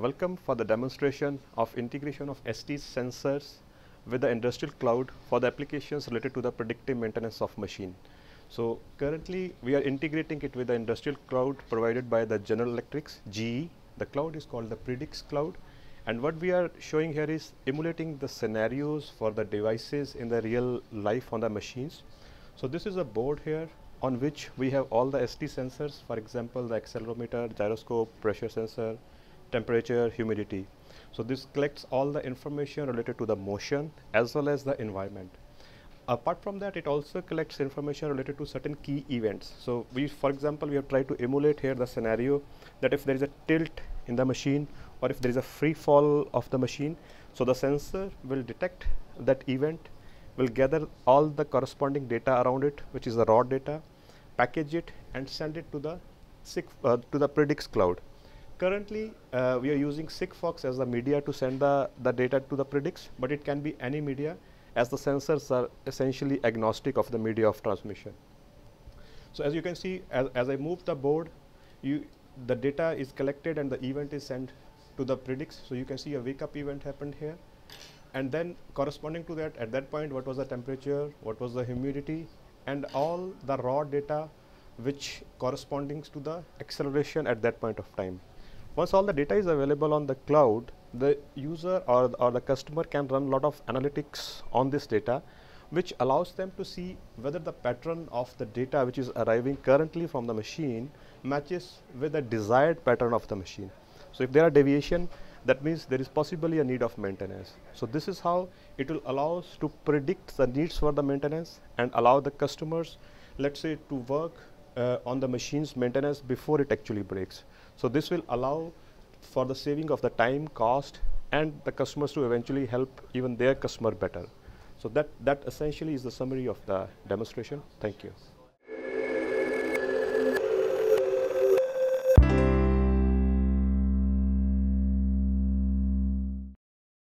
Welcome for the demonstration of integration of ST sensors with the industrial cloud for the applications related to the predictive maintenance of machine. So currently we are integrating it with the industrial cloud provided by the General Electrics GE. The cloud is called the Predix cloud and what we are showing here is emulating the scenarios for the devices in the real life on the machines. So this is a board here on which we have all the ST sensors, for example, the accelerometer, gyroscope, pressure sensor, temperature, humidity. So this collects all the information related to the motion as well as the environment. Apart from that, it also collects information related to certain key events. So we, for example, we have tried to emulate here the scenario that if there is a tilt in the machine or if there is a free fall of the machine, so the sensor will detect that event, will gather all the corresponding data around it, which is the raw data, package it and send it to the uh, to the Predix cloud. Currently, uh, we are using Sigfox as the media to send the, the data to the Predix, but it can be any media as the sensors are essentially agnostic of the media of transmission. So as you can see, as, as I move the board, you, the data is collected and the event is sent to the Predix. So you can see a wake up event happened here. And then corresponding to that, at that point, what was the temperature, what was the humidity, and all the raw data which corresponding to the acceleration at that point of time. Once all the data is available on the cloud, the user or, or the customer can run a lot of analytics on this data which allows them to see whether the pattern of the data which is arriving currently from the machine matches with the desired pattern of the machine. So if there are deviation, that means there is possibly a need of maintenance. So this is how it will allow us to predict the needs for the maintenance and allow the customers, let's say, to work uh, on the machine's maintenance before it actually breaks. So this will allow for the saving of the time, cost, and the customers to eventually help even their customer better. So that, that essentially is the summary of the demonstration. Thank you.